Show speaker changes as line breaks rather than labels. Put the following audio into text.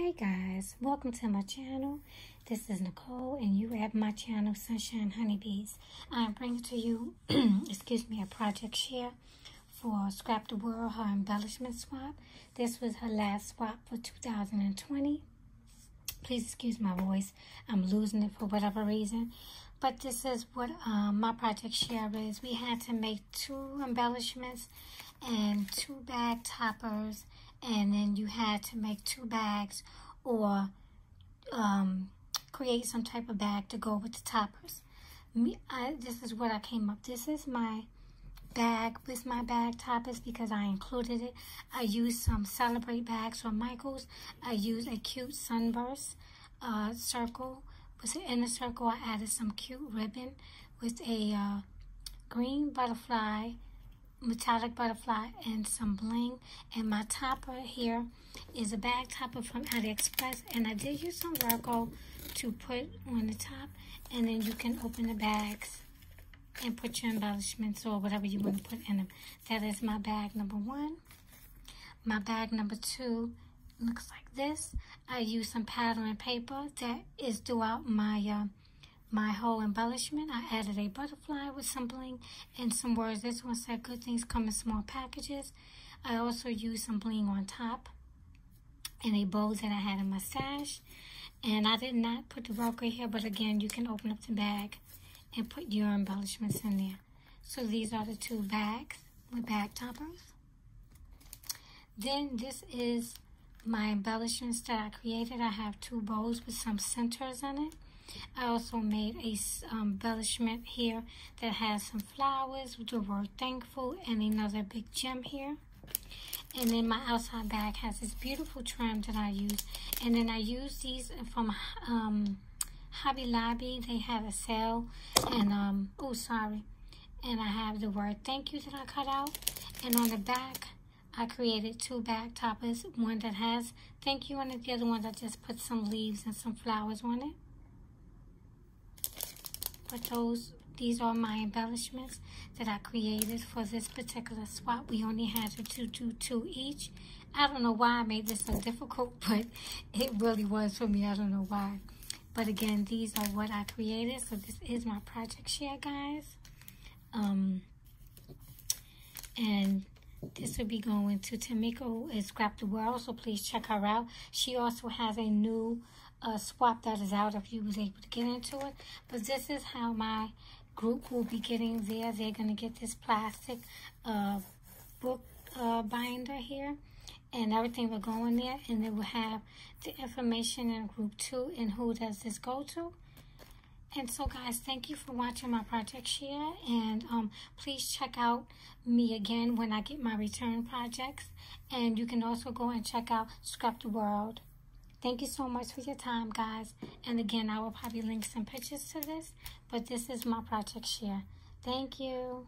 Hey guys, welcome to my channel. This is Nicole and you have my channel Sunshine Honeybees. I'm bringing to you, excuse me, a project share for Scrapdaworld, her embellishment swap. This was her last swap for 2020. Please excuse my voice. I'm losing it for whatever reason. But this is what um, my project share is. We had to make two embellishments and two bag toppers and then you had to make two bags or um, create some type of bag to go with the toppers. Me, I, this is what I came up. This is my bag with my bag toppers because I included it. I used some Celebrate bags from Michaels. I used a cute sunburst uh, circle. With the inner circle, I added some cute ribbon with a uh, green butterfly metallic butterfly and some bling and my topper here is a bag topper from AliExpress and I did use some Velcro to put on the top and then you can open the bags and put your embellishments or whatever you want to put in them. That is my bag number one. My bag number two looks like this. I use some pattern paper that is throughout my uh, my whole embellishment. I added a butterfly with some bling and some words. This one said good things come in small packages. I also used some bling on top and a bow that I had in my stash. And I did not put the Velcro here, but again, you can open up the bag and put your embellishments in there. So these are the two bags with bag toppers. Then this is my embellishments that I created. I have two bows with some centers in it. I also made a um, embellishment here that has some flowers with the word thankful and another big gem here. And then my outside bag has this beautiful trim that I use. And then I use these from um, Hobby Lobby. They have a sale. And, um, oh, sorry. And I have the word thank you that I cut out. And on the back, I created two back toppers. One that has thank you on it. The other one that just put some leaves and some flowers on it. But those, these are my embellishments that I created for this particular swap. We only had two, two each. I don't know why I made this so difficult, but it really was for me. I don't know why. But again, these are what I created. So this is my project share, guys. Um, and this will be going to Tamiko at Scrapdaworld, so please check her out. She also has a new uh, swap that is out if you was able to get into it. But this is how my group will be getting there. They're going to get this plastic uh, book uh, binder here. And everything will go in there. And it will have the information in group two and who does this go to. And so, guys, thank you for watching my project share. And um, please check out me again when I get my return projects. And you can also go and check out Scrapdaworld. Thank you so much for your time, guys. And again, I will probably link some pictures to this. But this is my project share. Thank you.